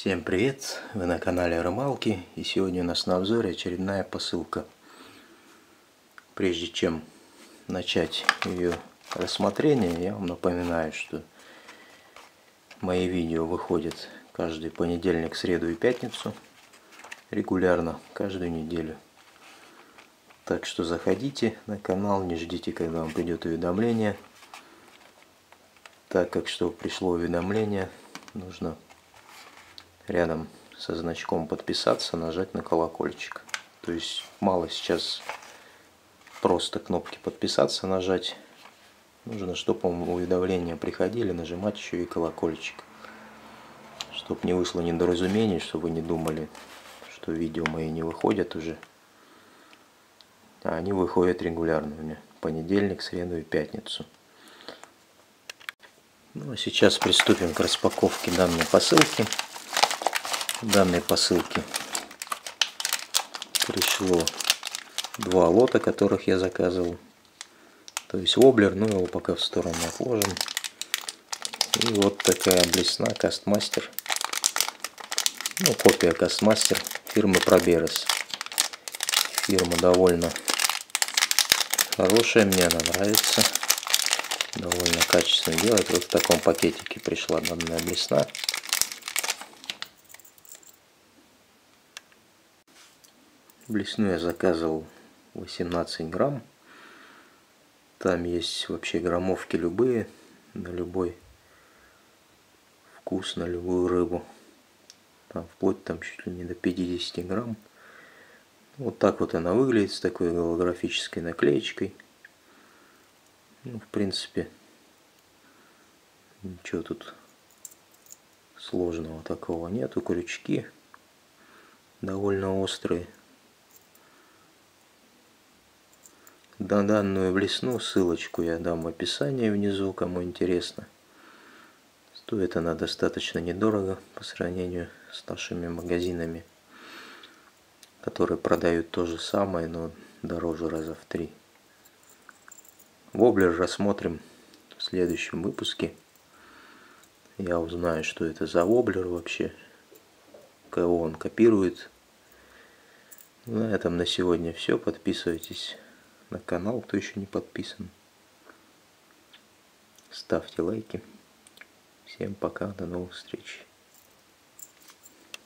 Всем привет! Вы на канале Рымалки и сегодня у нас на обзоре очередная посылка. Прежде чем начать ее рассмотрение, я вам напоминаю, что мои видео выходят каждый понедельник, среду и пятницу регулярно, каждую неделю. Так что заходите на канал, не ждите, когда вам придет уведомление. Так как что пришло уведомление, нужно рядом со значком подписаться нажать на колокольчик. То есть мало сейчас просто кнопки подписаться нажать. Нужно, чтобы уведомления приходили, нажимать еще и колокольчик. Чтобы не вышло недоразумений, чтобы вы не думали, что видео мои не выходят уже. А они выходят регулярно у меня. Понедельник, среду и пятницу. Ну а сейчас приступим к распаковке данной посылки. Данной посылки пришло два лота, которых я заказывал. То есть воблер, ну его пока в сторону отложим. И вот такая блесна Кастмастер. Ну, копия Кастмастер фирмы Проберес. Фирма довольно хорошая, мне она нравится. Довольно качественно делает. Вот в таком пакетике пришла данная блесна. Блесну я заказывал 18 грамм. Там есть вообще граммовки любые, на любой вкус, на любую рыбу. Там вплоть там чуть ли не до 50 грамм. Вот так вот она выглядит с такой голографической наклеечкой. Ну, в принципе, ничего тут сложного такого нету. Крючки довольно острые. На данную блесну ссылочку я дам в описании внизу, кому интересно. Стоит она достаточно недорого по сравнению с нашими магазинами которые продают то же самое, но дороже раза в три. Воблер рассмотрим в следующем выпуске. Я узнаю, что это за воблер вообще, кого он копирует. На этом на сегодня все. Подписывайтесь на канал, кто еще не подписан. Ставьте лайки. Всем пока, до новых встреч.